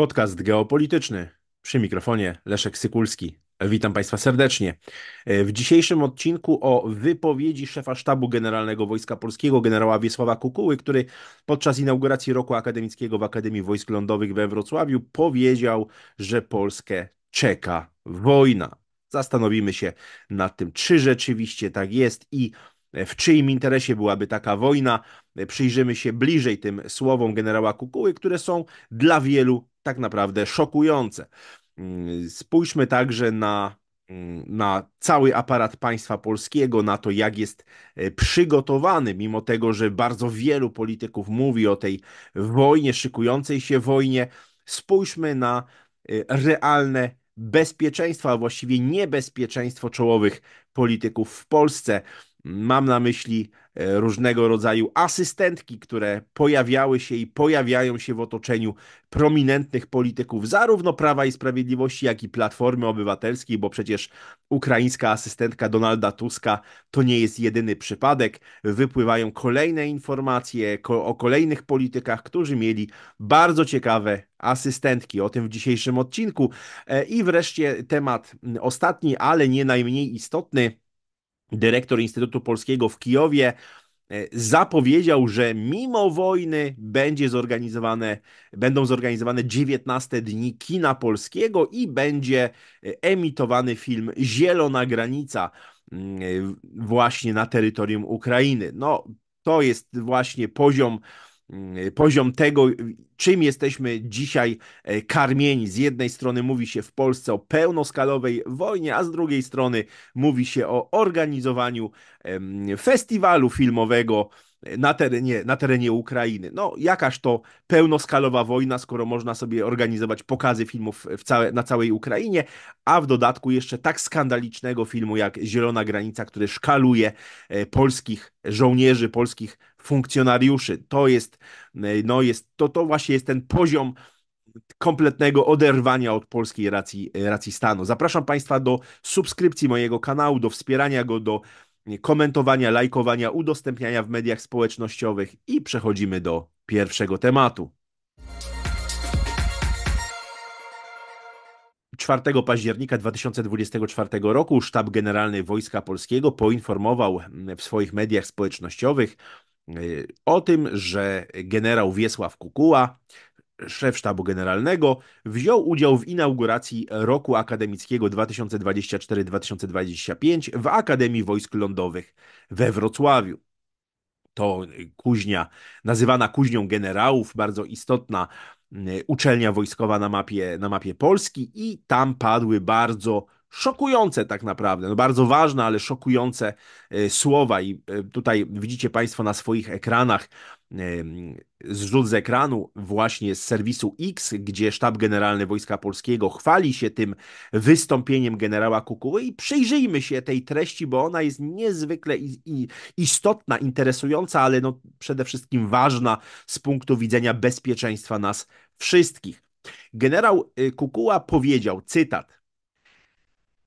Podcast geopolityczny. Przy mikrofonie Leszek Sykulski. Witam Państwa serdecznie. W dzisiejszym odcinku o wypowiedzi szefa Sztabu Generalnego Wojska Polskiego, generała Wiesława Kukuły, który podczas inauguracji roku akademickiego w Akademii Wojsk Lądowych we Wrocławiu powiedział, że Polskę czeka wojna. Zastanowimy się nad tym, czy rzeczywiście tak jest i w czyim interesie byłaby taka wojna. Przyjrzymy się bliżej tym słowom generała Kukuły, które są dla wielu tak naprawdę szokujące. Mm, spójrzmy także na, mm, na cały aparat państwa polskiego, na to, jak jest e, przygotowany, mimo tego, że bardzo wielu polityków mówi o tej wojnie, szykującej się wojnie. Spójrzmy na e, realne bezpieczeństwo, a właściwie niebezpieczeństwo czołowych polityków w Polsce. Mam na myśli e, różnego rodzaju asystentki, które pojawiały się i pojawiają się w otoczeniu prominentnych polityków, zarówno Prawa i Sprawiedliwości, jak i Platformy Obywatelskiej, bo przecież ukraińska asystentka Donalda Tuska to nie jest jedyny przypadek. Wypływają kolejne informacje o kolejnych politykach, którzy mieli bardzo ciekawe asystentki. O tym w dzisiejszym odcinku. E, I wreszcie temat ostatni, ale nie najmniej istotny dyrektor Instytutu Polskiego w Kijowie e, zapowiedział, że mimo wojny będzie zorganizowane, będą zorganizowane 19 dni kina polskiego i będzie e, emitowany film Zielona Granica mm, e, właśnie na terytorium Ukrainy. No, to jest właśnie poziom poziom tego, czym jesteśmy dzisiaj e, karmieni. Z jednej strony mówi się w Polsce o pełnoskalowej wojnie, a z drugiej strony mówi się o organizowaniu festiwalu filmowego na terenie, na terenie Ukrainy. No, jakaż to pełnoskalowa wojna, skoro można sobie organizować pokazy filmów całe, na całej Ukrainie, a w dodatku jeszcze tak skandalicznego filmu jak Zielona Granica, który szkaluje e, polskich żołnierzy, polskich funkcjonariuszy. To jest, e, no jest, to, to właśnie jest ten poziom kompletnego oderwania od polskiej racji, racji stanu. Zapraszam Państwa do subskrypcji mojego kanału, do wspierania go, do komentowania, lajkowania, udostępniania w mediach społecznościowych i przechodzimy do pierwszego tematu. 4 października 2024 roku Sztab Generalny Wojska Polskiego poinformował w swoich mediach społecznościowych y, o tym, że generał Wiesław Kukuła szef sztabu generalnego, wziął udział w inauguracji roku akademickiego 2024-2025 w Akademii Wojsk Lądowych we Wrocławiu. To kuźnia, nazywana kuźnią generałów, bardzo istotna mm, uczelnia wojskowa na mapie, na mapie Polski i tam padły bardzo szokujące tak naprawdę, no bardzo ważne, ale szokujące e, słowa i e, tutaj widzicie Państwo na swoich ekranach e, zrzut z ekranu właśnie z serwisu X, gdzie Sztab Generalny Wojska Polskiego chwali się tym wystąpieniem generała Kukuły i przyjrzyjmy się tej treści, bo ona jest niezwykle istotna, interesująca, ale no przede wszystkim ważna z punktu widzenia bezpieczeństwa nas wszystkich. Generał Kukuła powiedział, cytat,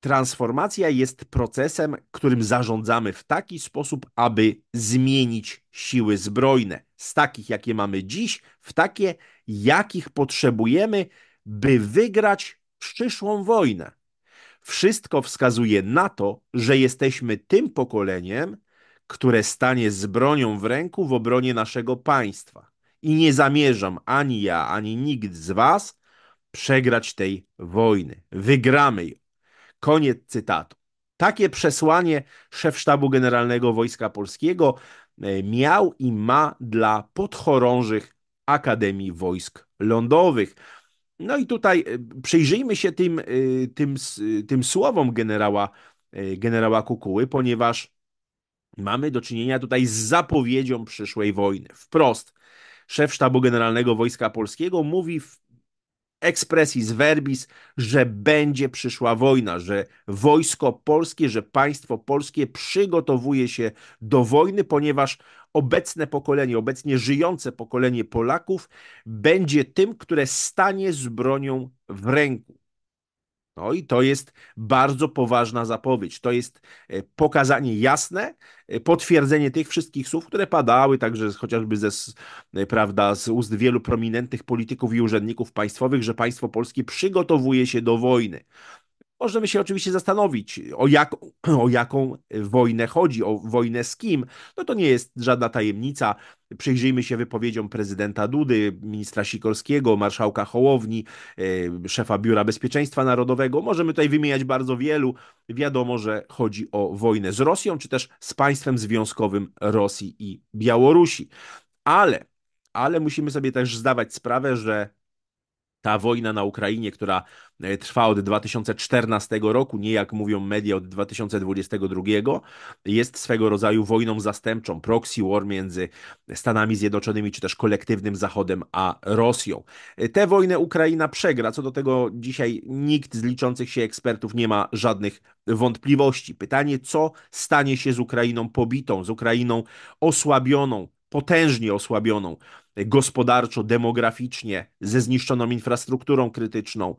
Transformacja jest procesem, którym zarządzamy w taki sposób, aby zmienić siły zbrojne z takich, jakie mamy dziś, w takie, jakich potrzebujemy, by wygrać przyszłą wojnę. Wszystko wskazuje na to, że jesteśmy tym pokoleniem, które stanie z bronią w ręku w obronie naszego państwa. I nie zamierzam ani ja, ani nikt z Was przegrać tej wojny. Wygramy. Koniec cytatu. Takie przesłanie szef Sztabu Generalnego Wojska Polskiego e, miał i ma dla podchorążych Akademii Wojsk Lądowych. No i tutaj e, przyjrzyjmy się tym, e, tym, tym słowom generała, generała Kukuły, ponieważ mamy do czynienia tutaj z zapowiedzią przyszłej wojny. Wprost szef Sztabu Generalnego Wojska Polskiego mówi w expressis verbis, że będzie przyszła wojna, że wojsko polskie, że państwo polskie przygotowuje się do wojny, ponieważ obecne pokolenie, obecnie żyjące pokolenie Polaków będzie tym, które stanie z bronią w ręku. No i to jest bardzo poważna zapowiedź. To jest e, pokazanie jasne, e, potwierdzenie tych wszystkich słów, które padały także chociażby ze, e, prawda, z ust wielu prominentnych polityków i urzędników państwowych, że państwo polskie przygotowuje się do wojny. Możemy się oczywiście zastanowić, o, jak, o jaką wojnę chodzi, o wojnę z kim. No to nie jest żadna tajemnica. Przyjrzyjmy się wypowiedziom prezydenta Dudy, ministra Sikorskiego, marszałka Hołowni, e, szefa Biura Bezpieczeństwa Narodowego. Możemy tutaj wymieniać bardzo wielu. Wiadomo, że chodzi o wojnę z Rosją, czy też z państwem związkowym Rosji i Białorusi. Ale, ale musimy sobie też zdawać sprawę, że ta wojna na Ukrainie, która e, trwa od 2014 roku, nie jak mówią media od 2022, jest swego rodzaju wojną zastępczą, proxy war między Stanami Zjednoczonymi czy też kolektywnym Zachodem a Rosją. E, tę wojnę Ukraina przegra, co do tego dzisiaj nikt z liczących się ekspertów nie ma żadnych wątpliwości. Pytanie, co stanie się z Ukrainą pobitą, z Ukrainą osłabioną, potężnie osłabioną gospodarczo, demograficznie, ze zniszczoną infrastrukturą krytyczną,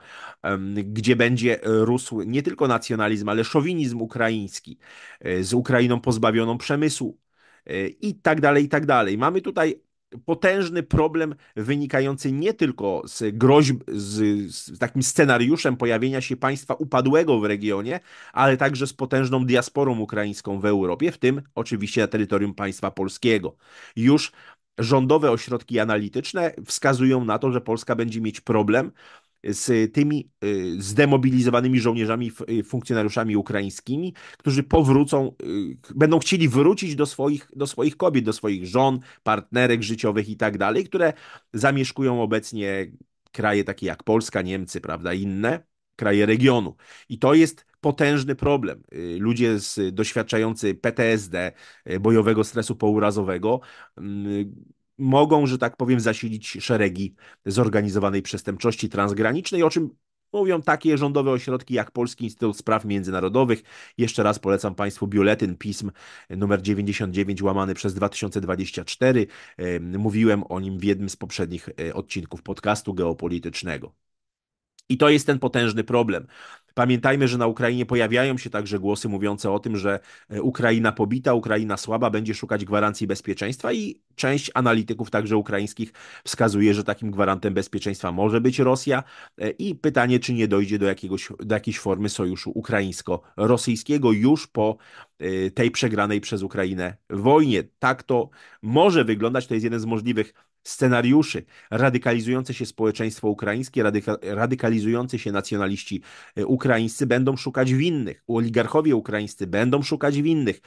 gdzie będzie rósł nie tylko nacjonalizm, ale szowinizm ukraiński, e, z Ukrainą pozbawioną przemysłu e, i tak dalej, i tak dalej. Mamy tutaj potężny problem wynikający nie tylko z groźb, z, z, takim scenariuszem pojawienia się państwa upadłego w regionie, ale także z potężną diasporą ukraińską w Europie, w tym oczywiście na terytorium państwa polskiego. Już rządowe ośrodki analityczne wskazują na to, że Polska będzie mieć problem z tymi y, zdemobilizowanymi żołnierzami, y, funkcjonariuszami ukraińskimi, którzy powrócą, y, będą chcieli wrócić do swoich, do swoich kobiet, do swoich żon, partnerek życiowych i tak dalej, które zamieszkują obecnie kraje takie jak Polska, Niemcy, prawda, inne kraje regionu. I to jest potężny problem. Ludzie z, doświadczający PTSD, bojowego stresu pourazowego, mm, mogą, że tak powiem, zasilić szeregi zorganizowanej przestępczości transgranicznej, o czym mówią takie rządowe ośrodki jak Polski Instytut Spraw Międzynarodowych. Jeszcze raz polecam Państwu biuletyn pism numer 99 łamany przez 2024. Mówiłem o nim w jednym z poprzednich e, odcinków podcastu geopolitycznego. I to jest ten potężny problem. Pamiętajmy, że na Ukrainie pojawiają się także głosy mówiące o tym, że e, Ukraina pobita, Ukraina słaba będzie szukać gwarancji bezpieczeństwa i część analityków, także ukraińskich, wskazuje, że takim gwarantem bezpieczeństwa może być Rosja e, i pytanie, czy nie dojdzie do, jakiegoś, do jakiejś formy sojuszu ukraińsko-rosyjskiego już po e, tej przegranej przez Ukrainę wojnie. Tak to może wyglądać, to jest jeden z możliwych scenariuszy. Radykalizujące się społeczeństwo ukraińskie, radyka, radykalizujący się nacjonaliści ukraińscy będą szukać winnych, oligarchowie ukraińscy będą szukać winnych.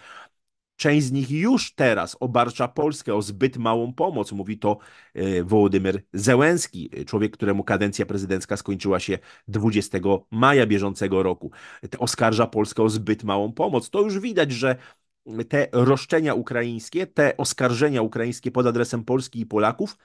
Część z nich już teraz obarcza Polskę o zbyt małą pomoc. Mówi to e, Wołodymyr Zełenski, człowiek, któremu kadencja prezydencka skończyła się 20 maja bieżącego roku. Oskarża Polskę o zbyt małą pomoc. To już widać, że te roszczenia ukraińskie, te oskarżenia ukraińskie pod adresem Polski i Polaków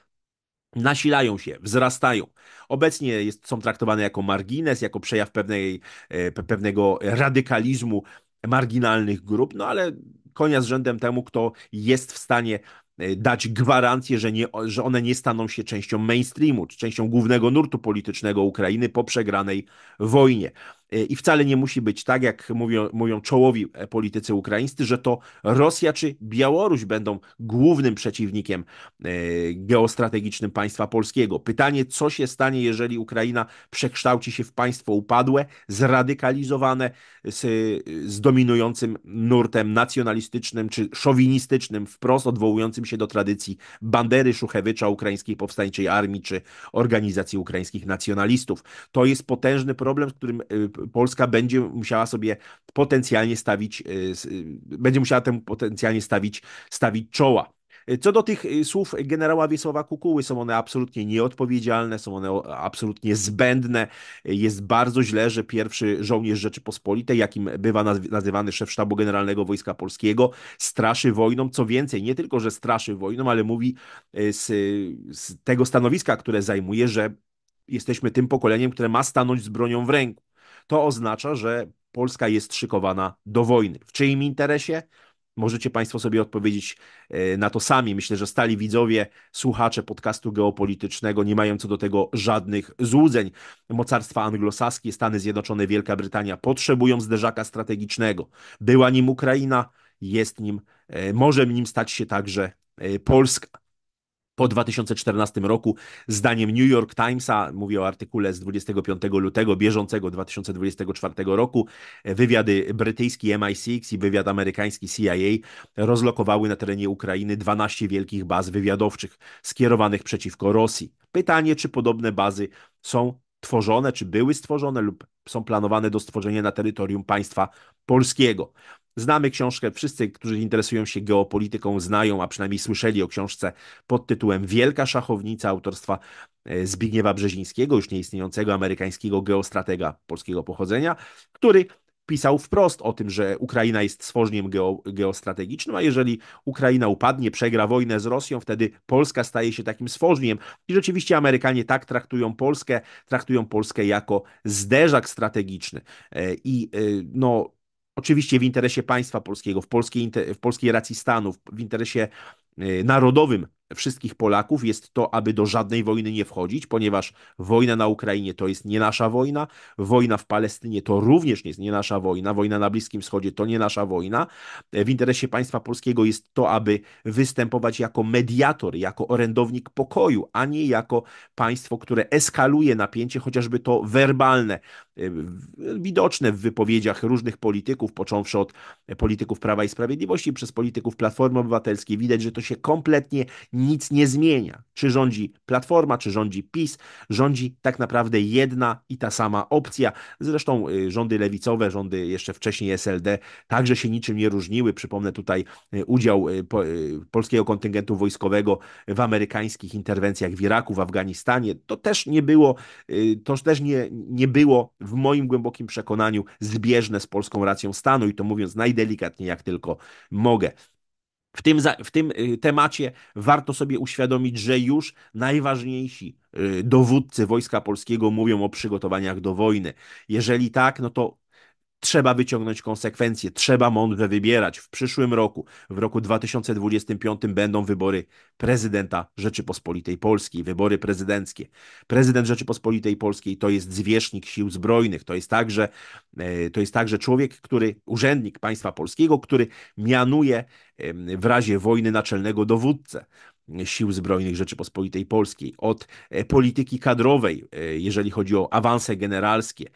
nasilają się, wzrastają. Obecnie jest, są traktowane jako margines, jako przejaw pewnej, e, pewnego radykalizmu marginalnych grup, no ale konia z rzędem temu, kto jest w stanie e, dać gwarancję, że, nie, że one nie staną się częścią mainstreamu, czy częścią głównego nurtu politycznego Ukrainy po przegranej wojnie. E, I wcale nie musi być tak, jak mówią, mówią czołowi e, politycy ukraińscy, że to Rosja czy Białoruś będą głównym przeciwnikiem e, geostrategicznym państwa polskiego. Pytanie, co się stanie, jeżeli Ukraina przekształci się w państwo upadłe, zradykalizowane, z, z dominującym nurtem nacjonalistycznym czy szowinistycznym, wprost odwołującym się do tradycji Bandery, Szuchewycza, Ukraińskiej Powstańczej Armii czy Organizacji Ukraińskich Nacjonalistów. To jest potężny problem, z którym Polska będzie musiała sobie potencjalnie stawić, y, y, będzie musiała temu potencjalnie stawić, stawić czoła. Co do tych słów generała Wiesława Kukuły, są one absolutnie nieodpowiedzialne, są one absolutnie zbędne. Jest bardzo źle, że pierwszy żołnierz Rzeczypospolitej, jakim bywa nazywany szef sztabu generalnego Wojska Polskiego, straszy wojną. Co więcej, nie tylko, że straszy wojną, ale mówi z, z tego stanowiska, które zajmuje, że jesteśmy tym pokoleniem, które ma stanąć z bronią w ręku to oznacza, że Polska jest szykowana do wojny. W czyim interesie? Możecie Państwo sobie odpowiedzieć e, na to sami. Myślę, że stali widzowie, słuchacze podcastu geopolitycznego nie mają co do tego żadnych złudzeń. Mocarstwa anglosaskie, Stany Zjednoczone, Wielka Brytania potrzebują zderzaka strategicznego. Była nim Ukraina, jest nim, e, może nim stać się także e, Polska po 2014 roku. Zdaniem New York Timesa, mówię o artykule z 25 lutego bieżącego 2024 roku, wywiady brytyjski MI6 i wywiad amerykański CIA rozlokowały na terenie Ukrainy 12 wielkich baz wywiadowczych skierowanych przeciwko Rosji. Pytanie, czy podobne bazy są tworzone, czy były stworzone lub są planowane do stworzenia na terytorium państwa polskiego. Znamy książkę, wszyscy, którzy interesują się geopolityką, znają, a przynajmniej słyszeli o książce pod tytułem Wielka Szachownica autorstwa e, Zbigniewa Brzezińskiego, już nieistniejącego amerykańskiego geostratega polskiego pochodzenia, który pisał wprost o tym, że Ukraina jest stworzeniem geo, geostrategicznym, a jeżeli Ukraina upadnie, przegra wojnę z Rosją, wtedy Polska staje się takim stworzeniem. I rzeczywiście Amerykanie tak traktują Polskę, traktują Polskę jako zderzak strategiczny. E, I e, no, Oczywiście w interesie państwa polskiego, w polskiej, w polskiej racji stanu, w interesie y, narodowym wszystkich Polaków jest to, aby do żadnej wojny nie wchodzić, ponieważ wojna na Ukrainie to jest nie nasza wojna, wojna w Palestynie to również jest nie nasza wojna, wojna na Bliskim Wschodzie to nie nasza wojna. W interesie państwa polskiego jest to, aby występować jako mediator, jako orędownik pokoju, a nie jako państwo, które eskaluje napięcie, chociażby to werbalne, widoczne w wypowiedziach różnych polityków, począwszy od polityków Prawa i Sprawiedliwości przez polityków Platformy Obywatelskiej. Widać, że to się kompletnie nic nie zmienia. Czy rządzi Platforma, czy rządzi PiS, rządzi tak naprawdę jedna i ta sama opcja. Zresztą y, rządy lewicowe, rządy jeszcze wcześniej SLD także się niczym nie różniły. Przypomnę tutaj y, udział y, polskiego kontyngentu wojskowego w amerykańskich interwencjach w Iraku, w Afganistanie. To też nie było, to też nie, nie było w moim głębokim przekonaniu zbieżne z polską racją stanu i to mówiąc najdelikatniej jak tylko mogę. W tym, w tym y, temacie warto sobie uświadomić, że już najważniejsi y, dowódcy Wojska Polskiego mówią o przygotowaniach do wojny. Jeżeli tak, no to trzeba wyciągnąć konsekwencje, trzeba mądrze wybierać. W przyszłym roku, w roku 2025 będą wybory prezydenta Rzeczypospolitej Polskiej, wybory prezydenckie. Prezydent Rzeczypospolitej Polskiej to jest zwierzchnik sił zbrojnych, to jest także, e, to jest także człowiek, który, urzędnik państwa polskiego, który mianuje w razie wojny naczelnego dowódcę. Sił Zbrojnych Rzeczypospolitej Polskiej, od e, polityki kadrowej, e, jeżeli chodzi o awanse generalskie,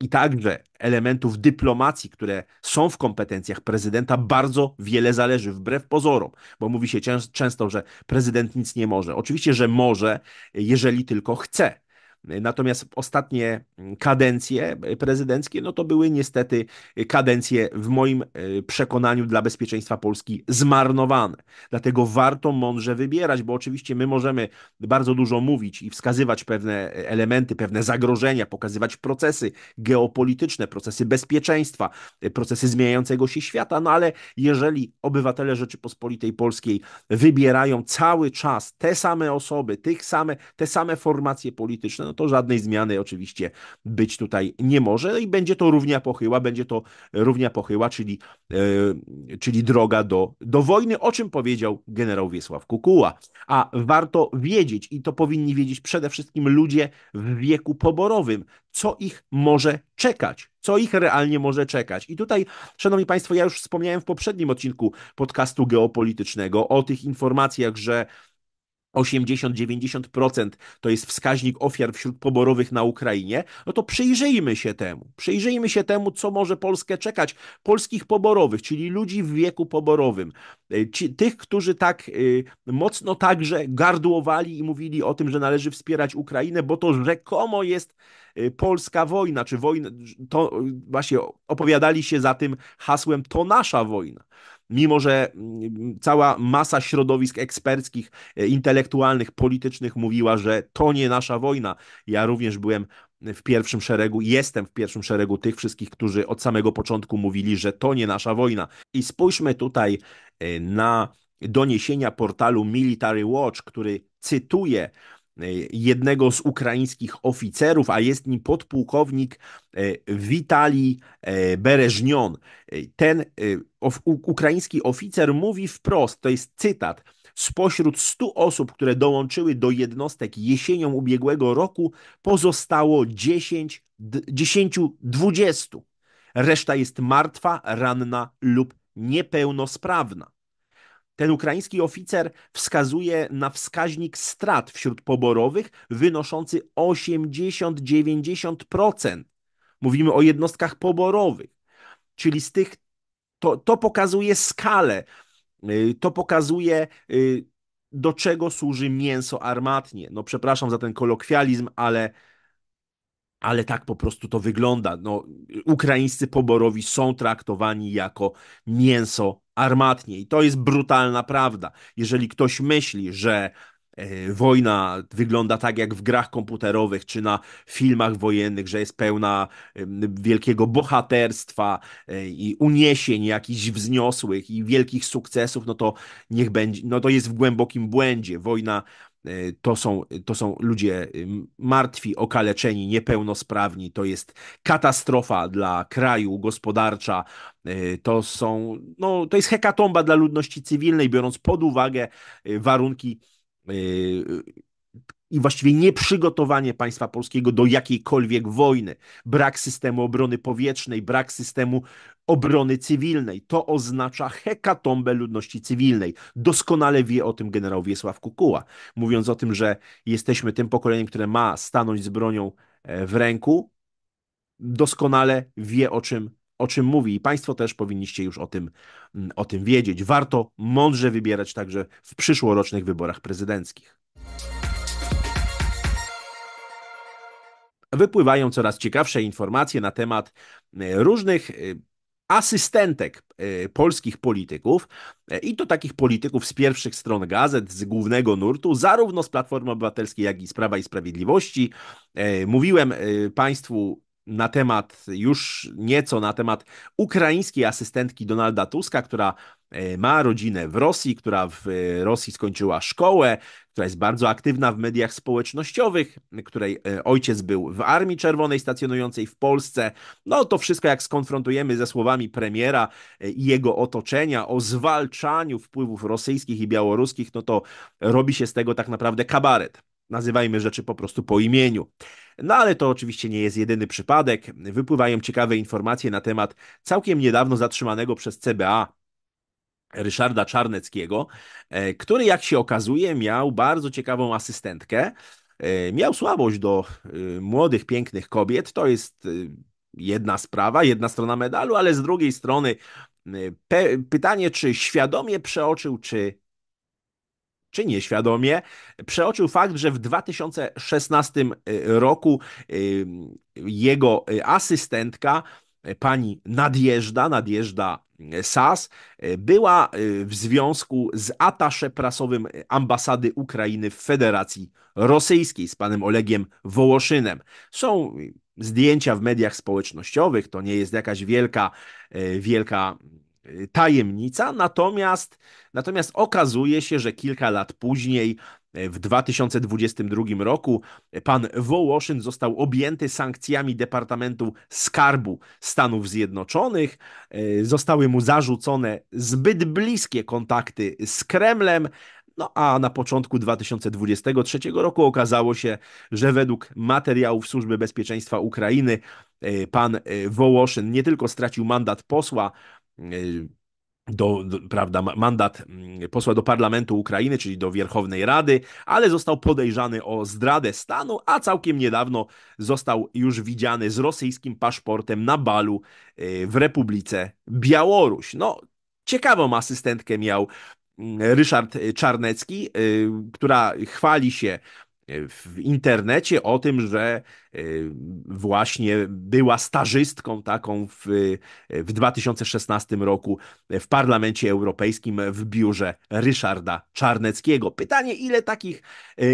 i także elementów dyplomacji, które są w kompetencjach prezydenta, bardzo wiele zależy, wbrew pozorom, bo mówi się często, że prezydent nic nie może. Oczywiście, że może, jeżeli tylko chce. Natomiast ostatnie kadencje prezydenckie, no to były niestety kadencje w moim e, przekonaniu dla bezpieczeństwa Polski zmarnowane. Dlatego warto mądrze wybierać, bo oczywiście my możemy bardzo dużo mówić i wskazywać pewne elementy, pewne zagrożenia, pokazywać procesy geopolityczne, procesy bezpieczeństwa, procesy zmieniającego się świata, no ale jeżeli obywatele Rzeczypospolitej Polskiej wybierają cały czas te same osoby, tych same, te same formacje polityczne, no to żadnej zmiany oczywiście być tutaj nie może i będzie to równia pochyła, będzie to równia pochyła, czyli, e, czyli droga do, do wojny, o czym powiedział generał Wiesław Kukuła. A warto wiedzieć, i to powinni wiedzieć przede wszystkim ludzie w wieku poborowym, co ich może czekać, co ich realnie może czekać. I tutaj, szanowni państwo, ja już wspomniałem w poprzednim odcinku podcastu geopolitycznego o tych informacjach, że 80-90% to jest wskaźnik ofiar wśród poborowych na Ukrainie, no to przyjrzyjmy się temu. Przyjrzyjmy się temu, co może Polskę czekać. Polskich poborowych, czyli ludzi w wieku poborowym. E, ci, tych, którzy tak y, mocno także gardłowali i mówili o tym, że należy wspierać Ukrainę, bo to rzekomo jest y, polska wojna, czy wojna, to właśnie opowiadali się za tym hasłem to nasza wojna mimo że mm, cała masa środowisk eksperckich, e, intelektualnych, politycznych mówiła, że to nie nasza wojna. Ja również byłem w pierwszym szeregu, jestem w pierwszym szeregu tych wszystkich, którzy od samego początku mówili, że to nie nasza wojna. I spójrzmy tutaj e, na doniesienia portalu Military Watch, który cytuje jednego z ukraińskich oficerów, a jest nim podpułkownik Witalij Bereżnion. Ten ukraiński oficer mówi wprost, to jest cytat, Spośród 100 osób, które dołączyły do jednostek jesienią ubiegłego roku, pozostało 10, 10 20. Reszta jest martwa, ranna lub niepełnosprawna. Ten ukraiński oficer wskazuje na wskaźnik strat wśród poborowych wynoszący 80-90%. Mówimy o jednostkach poborowych, czyli z tych to, to pokazuje skalę Y, to pokazuje, y, do czego służy mięso armatnie. No, przepraszam za ten kolokwializm, ale, ale tak po prostu to wygląda. No, ukraińscy poborowi są traktowani jako mięso armatnie i to jest brutalna prawda. Jeżeli ktoś myśli, że E, wojna wygląda tak jak w grach komputerowych czy na filmach wojennych, że jest pełna wielkiego bohaterstwa e, i uniesień jakichś wzniosłych i wielkich sukcesów, no to niech będzie, no to jest w głębokim błędzie. Wojna to są, to są ludzie martwi, okaleczeni, niepełnosprawni, to jest katastrofa dla kraju, gospodarcza, to są, no, to jest hekatomba dla ludności cywilnej, biorąc pod uwagę warunki Yy, i właściwie nieprzygotowanie państwa polskiego do jakiejkolwiek wojny, brak systemu obrony powietrznej, brak systemu obrony cywilnej. To oznacza hekatombę ludności cywilnej. Doskonale wie o tym generał Wiesław Kukuła, mówiąc o tym, że jesteśmy tym pokoleniem, które ma stanąć z bronią e, w ręku, doskonale wie o czym o czym mówi i Państwo też powinniście już o tym, mm, o tym wiedzieć. Warto mądrze wybierać także w przyszłorocznych wyborach prezydenckich. Wypływają coraz ciekawsze informacje na temat e, różnych e, asystentek e, polskich polityków i to takich polityków z pierwszych stron gazet, z głównego nurtu, zarówno z Platformy Obywatelskiej, jak i z Prawa i Sprawiedliwości. Mówiłem Państwu na temat, już nieco na temat ukraińskiej asystentki Donalda Tuska, która e, ma rodzinę w Rosji, która w e, Rosji skończyła szkołę, która jest bardzo aktywna w mediach społecznościowych, której e, ojciec był w Armii Czerwonej stacjonującej w Polsce. No to wszystko jak skonfrontujemy ze słowami premiera i jego otoczenia o zwalczaniu wpływów rosyjskich i białoruskich, no to robi się z tego tak naprawdę kabaret. Nazywajmy rzeczy po prostu po imieniu. No ale to oczywiście nie jest jedyny przypadek. Wypływają ciekawe informacje na temat całkiem niedawno zatrzymanego przez CBA Ryszarda Czarneckiego, e, który jak się okazuje miał bardzo ciekawą asystentkę. E, miał słabość do e, młodych, pięknych kobiet. To jest jedna sprawa, jedna strona medalu, ale z drugiej strony pytanie, czy świadomie przeoczył, czy czy nieświadomie, przeoczył fakt, że w 2016 y, roku y, jego y, asystentka, pani Nadjeżda, Nadjeżda SAS, była w związku z atasze prasowym ambasady Ukrainy w Federacji Rosyjskiej z panem Olegiem Wołoszynem. Są zdjęcia w mediach społecznościowych, to nie jest jakaś wielka, wielka tajemnica, natomiast, natomiast okazuje się, że kilka lat później, w 2022 roku, pan Wołoszyn został objęty sankcjami Departamentu Skarbu Stanów Zjednoczonych. Zostały mu zarzucone zbyt bliskie kontakty z Kremlem, no a na początku 2023 roku okazało się, że według materiałów Służby Bezpieczeństwa Ukrainy pan Wołoszyn nie tylko stracił mandat posła, Y, do, do, prawda, mandat mm, posła do parlamentu Ukrainy, czyli do Wierchownej Rady, ale został podejrzany o zdradę stanu, a całkiem niedawno został już widziany z rosyjskim paszportem na balu y, w Republice Białoruś. No, ciekawą asystentkę miał mm, Ryszard Czarnecki, y, która chwali się w internecie o tym, że e, właśnie była stażystką taką w, w 2016 roku w Parlamencie Europejskim w biurze Ryszarda Czarneckiego. Pytanie, ile takich e,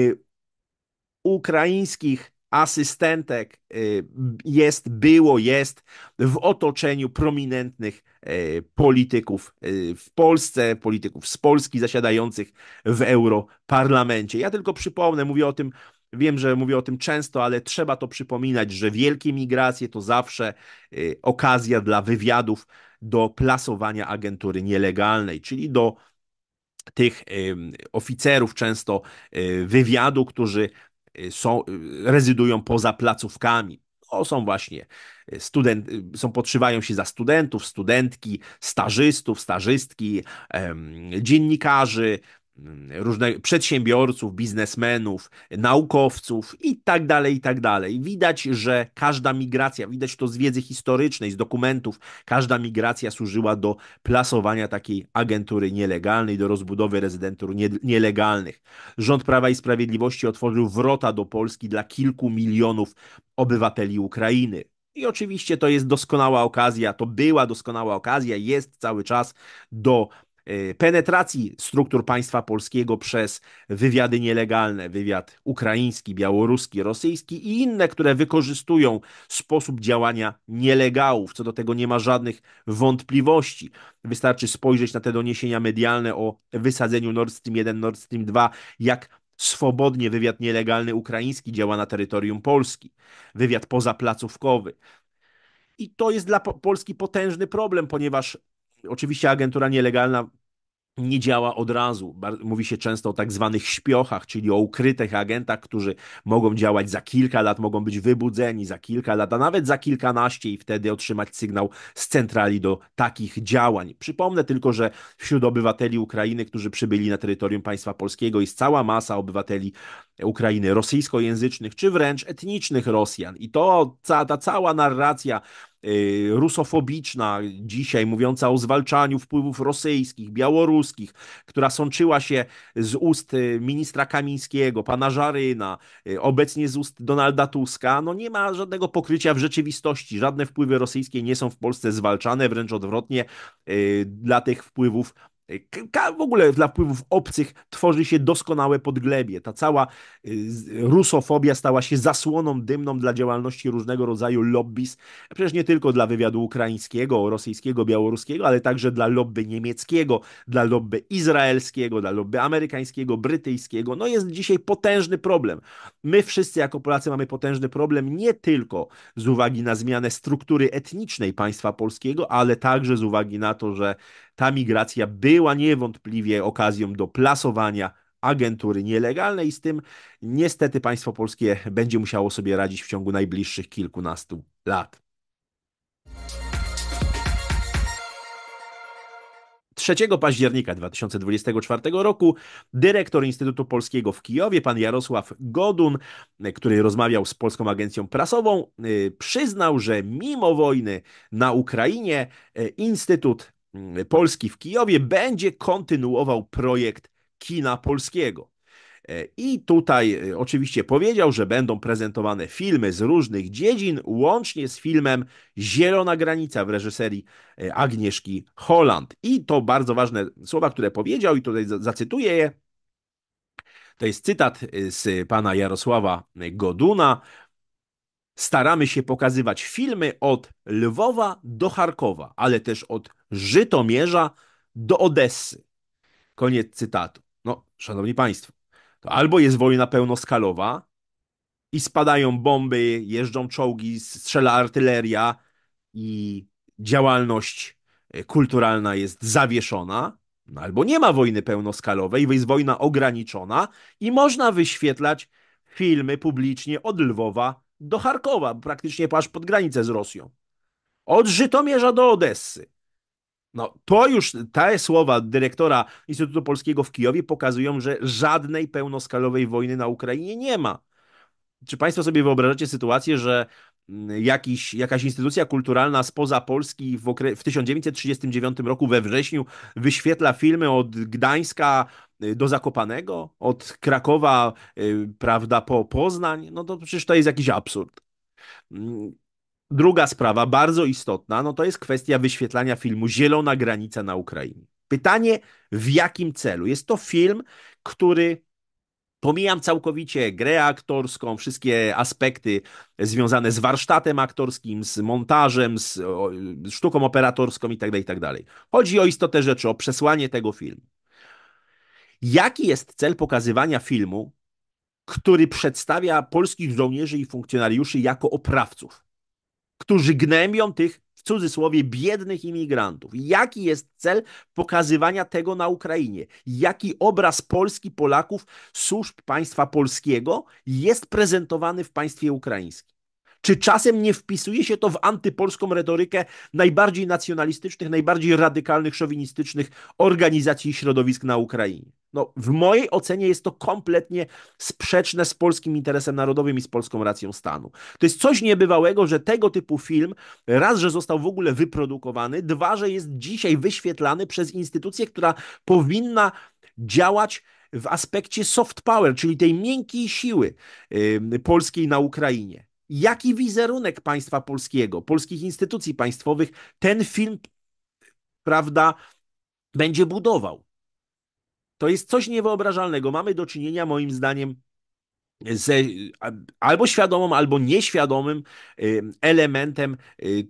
ukraińskich asystentek y, jest, było, jest w otoczeniu prominentnych y, polityków y, w Polsce, polityków z Polski zasiadających w Europarlamencie. Ja tylko przypomnę, mówię o tym, wiem, że mówię o tym często, ale trzeba to przypominać, że wielkie migracje to zawsze okazja dla wywiadów do plasowania agentury nielegalnej, czyli do tych oficerów często wywiadu, którzy są, y, rezydują poza placówkami. To są właśnie y, student, są podszywają się za studentów, studentki, stażystów, stażystki, dziennikarzy, Mm, różnych przedsiębiorców, biznesmenów, naukowców i tak dalej, i tak dalej. Widać, że każda migracja, widać to z wiedzy historycznej, z dokumentów, każda migracja służyła do plasowania takiej agentury nielegalnej, do rozbudowy rezydentur nie, nielegalnych. Rząd Prawa i Sprawiedliwości otworzył wrota do Polski dla kilku milionów obywateli Ukrainy. I oczywiście to jest doskonała okazja, to była doskonała okazja, jest cały czas do penetracji struktur państwa polskiego przez wywiady nielegalne, wywiad ukraiński, białoruski, rosyjski i inne, które wykorzystują sposób działania nielegałów. Co do tego nie ma żadnych wątpliwości. Wystarczy spojrzeć na te doniesienia medialne o wysadzeniu Nord Stream 1, Nord Stream 2, jak swobodnie wywiad nielegalny ukraiński działa na terytorium Polski, wywiad pozaplacówkowy. I to jest dla Polski potężny problem, ponieważ Oczywiście agentura nielegalna nie działa od razu. Mówi się często o tak zwanych śpiochach, czyli o ukrytych agentach, którzy mogą działać za kilka lat, mogą być wybudzeni za kilka lat, a nawet za kilkanaście i wtedy otrzymać sygnał z centrali do takich działań. Przypomnę tylko, że wśród obywateli Ukrainy, którzy przybyli na terytorium państwa polskiego, jest cała masa obywateli Ukrainy rosyjskojęzycznych, czy wręcz etnicznych Rosjan. I to ta, cała narracja Y, rusofobiczna dzisiaj, mówiąca o zwalczaniu wpływów rosyjskich, białoruskich, która sączyła się z ust y, ministra Kamińskiego, pana Żaryna, y, obecnie z ust Donalda Tuska, no nie ma żadnego pokrycia w rzeczywistości. Żadne wpływy rosyjskie nie są w Polsce zwalczane, wręcz odwrotnie, dla tych wpływów w ogóle dla wpływów obcych tworzy się doskonałe podglebie. Ta cała y, rusofobia stała się zasłoną dymną dla działalności różnego rodzaju lobbies, przecież nie tylko dla wywiadu ukraińskiego, rosyjskiego, białoruskiego, ale także dla lobby niemieckiego, dla lobby izraelskiego, dla lobby amerykańskiego, brytyjskiego. No jest dzisiaj potężny problem. My wszyscy jako Polacy mamy potężny problem nie tylko z uwagi na zmianę struktury etnicznej państwa polskiego, ale także z uwagi na to, że ta migracja była niewątpliwie okazją do plasowania agentury nielegalnej z tym niestety państwo polskie będzie musiało sobie radzić w ciągu najbliższych kilkunastu lat. 3 października 2024 roku dyrektor Instytutu Polskiego w Kijowie, pan Jarosław Godun, który rozmawiał z Polską Agencją Prasową, y, przyznał, że mimo wojny na Ukrainie y, Instytut Polski w Kijowie będzie kontynuował projekt kina polskiego. E, I tutaj e, oczywiście powiedział, że będą prezentowane filmy z różnych dziedzin, łącznie z filmem Zielona Granica w reżyserii e, Agnieszki Holland. I to bardzo ważne słowa, które powiedział, i tutaj zacytuję je. To jest cytat z pana Jarosława Goduna. Staramy się pokazywać filmy od Lwowa do Charkowa, ale też od Żytomierza do Odessy. Koniec cytatu. No, szanowni państwo, to albo jest wojna pełnoskalowa i spadają bomby, jeżdżą czołgi, strzela artyleria i działalność e, kulturalna jest zawieszona, no, albo nie ma wojny pełnoskalowej, jest wojna ograniczona i można wyświetlać filmy publicznie od Lwowa do Charkowa, praktycznie aż pod granicę z Rosją. Od Żytomierza do Odessy. No, to już te słowa dyrektora Instytutu Polskiego w Kijowie pokazują, że żadnej pełnoskalowej wojny na Ukrainie nie ma. Czy Państwo sobie wyobrażacie sytuację, że mm, jakiś, jakaś instytucja kulturalna spoza Polski w, okre- w 1939 roku we wrześniu wyświetla filmy od Gdańska do Zakopanego, od Krakowa, y, prawda, po Poznań? No to przecież to jest jakiś absurd. Mm, Druga sprawa, bardzo istotna, no to jest kwestia wyświetlania filmu Zielona granica na Ukrainie. Pytanie, w jakim celu? Jest to film, który Pomijam całkowicie grę aktorską, wszystkie aspekty związane z warsztatem aktorskim, z montażem, z sztuką operatorską itd., tak itd. Tak Chodzi o istotę rzeczy, o przesłanie tego filmu. Jaki jest cel pokazywania filmu, który przedstawia polskich żołnierzy i funkcjonariuszy jako oprawców, którzy gnębią tych w cudzysłowie biednych imigrantów. Jaki jest cel pokazywania tego na Ukrainie? Jaki obraz Polski, Polaków, służb państwa polskiego jest prezentowany w państwie ukraińskim? Czy czasem nie wpisuje się to w antypolską retorykę najbardziej nacjonalistycznych, najbardziej radykalnych, szowinistycznych organizacji i środowisk na Ukrainie? No, w mojej ocenie jest to kompletnie sprzeczne z polskim interesem narodowym i z polską racją stanu. To jest coś niebywałego, że tego typu film, raz, że został w ogóle wyprodukowany, dwa, że jest dzisiaj wyświetlany przez instytucję, która powinna działać w aspekcie soft power, czyli tej miękkiej siły polskiej na Ukrainie. Jaki wizerunek państwa polskiego, polskich instytucji państwowych ten film, prawda, będzie budował? To jest coś niewyobrażalnego. Mamy do czynienia, moim zdaniem, ze albo świadomym, albo nieświadomym elementem y,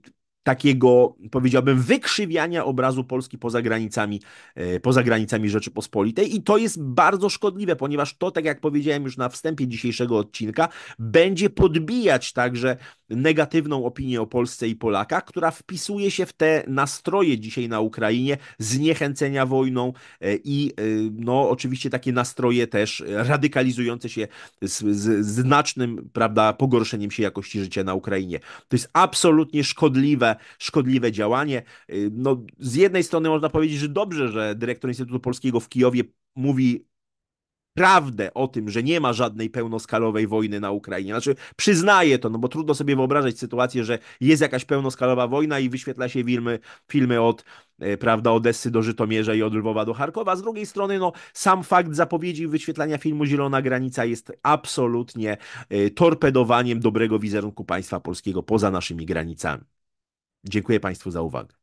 takiego, powiedziałbym, wykrzywiania obrazu Polski poza granicami, e, poza granicami Rzeczypospolitej. I to jest bardzo szkodliwe, ponieważ to, tak jak powiedziałem już na wstępie dzisiejszego odcinka, będzie podbijać także negatywną opinię o Polsce i Polakach, która wpisuje się w te nastroje dzisiaj na Ukrainie, zniechęcenia wojną e, i e, no oczywiście takie nastroje też radykalizujące się z, z znacznym, prawda, pogorszeniem się jakości życia na Ukrainie. To jest absolutnie szkodliwe szkodliwe działanie. Y, no, z jednej strony można powiedzieć, że dobrze, że dyrektor Instytutu Polskiego w Kijowie mówi prawdę o tym, że nie ma żadnej pełnoskalowej wojny na Ukrainie. Znaczy, przyznaje to, no bo trudno sobie wyobrażać sytuację, że jest jakaś pełnoskalowa wojna i wyświetla się filmy, filmy od e, prawda, Odessy do Żytomierza i od Lwowa do Charkowa. Z drugiej strony, no, sam fakt zapowiedzi wyświetlania filmu Zielona Granica jest absolutnie e, torpedowaniem dobrego wizerunku państwa polskiego poza naszymi granicami. Dziękuję Państwu za uwagę.